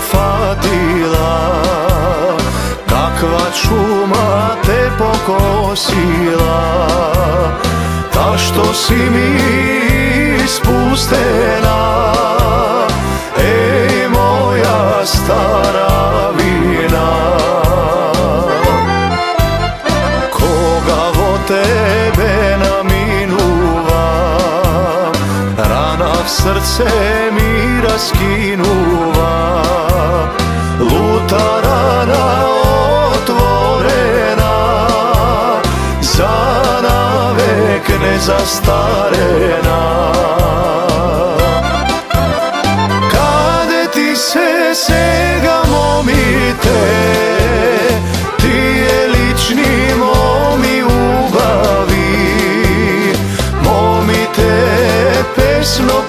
fatila. Kakva čuma te pokosila. Ta što si mi ispustena Ej moja stara vina. Koga vo tebe naminuva Rana v srce mi raskinuva navek nezastarena Kade ti se sega momite Ti je lični momi ubavi. Momite pesno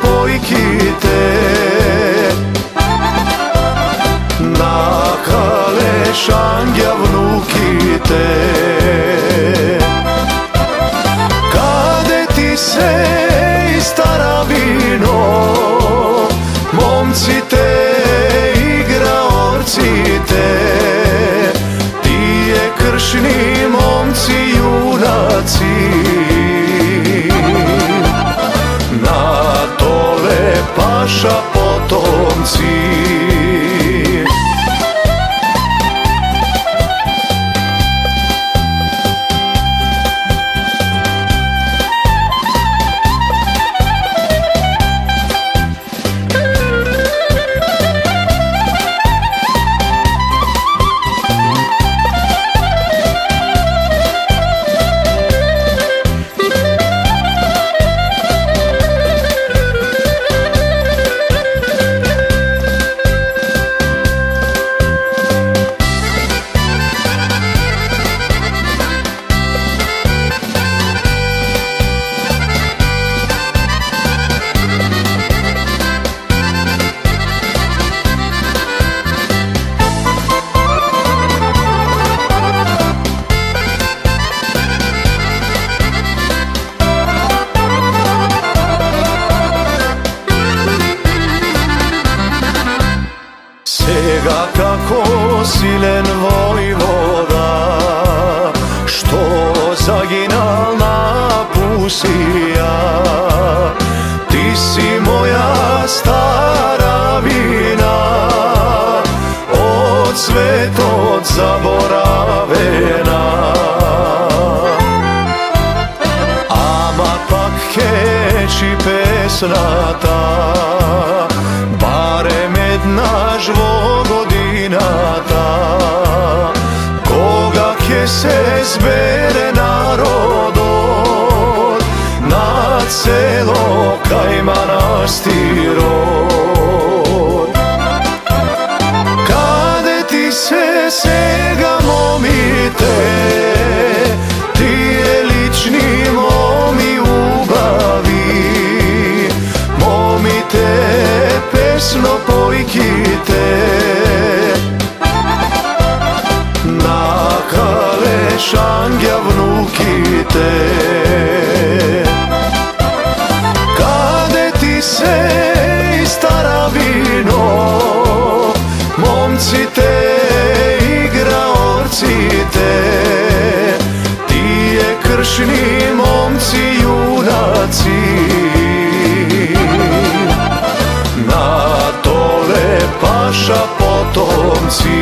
potomci silen vojvoda Što zaginal na pusija. Ti si moja stara vina Od svetog zaboravena. Ama pak keći pesnata Barem jedna zbere narodot Na celo kaj manastirot Kade ti se sega momite Ti je lični momi ubavi. Momite pesno pojkite. Na kalešangja vnukite Kade ti se stara vino Momci te igra orcite Ti je kršni momci junaci. Na tole paša potomci